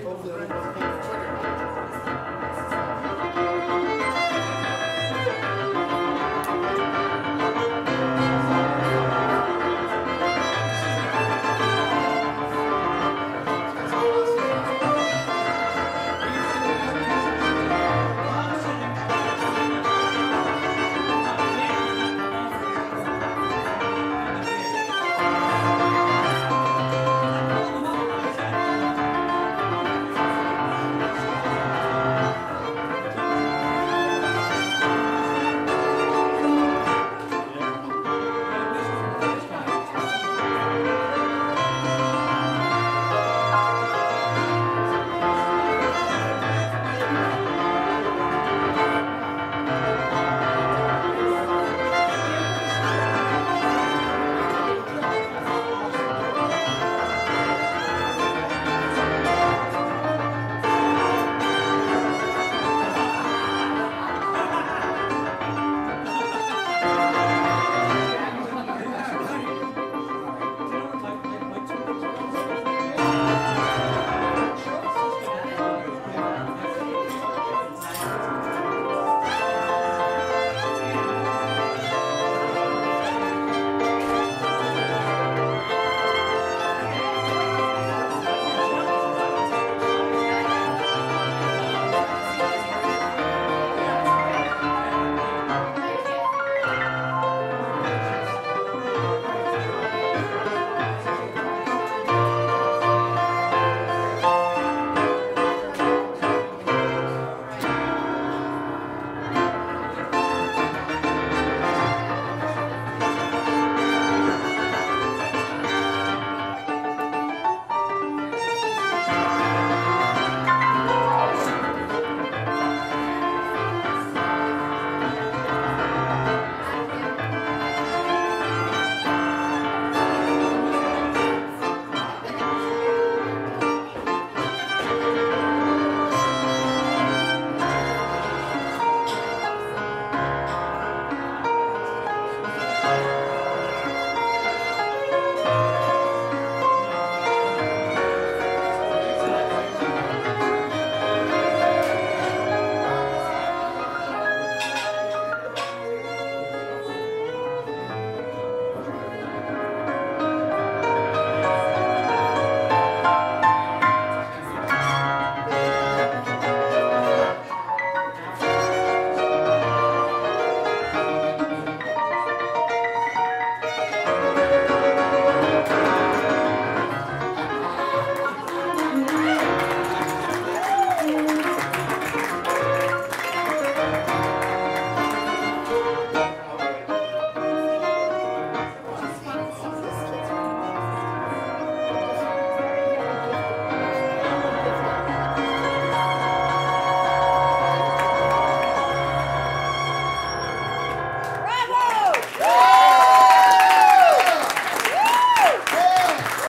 Hopefully,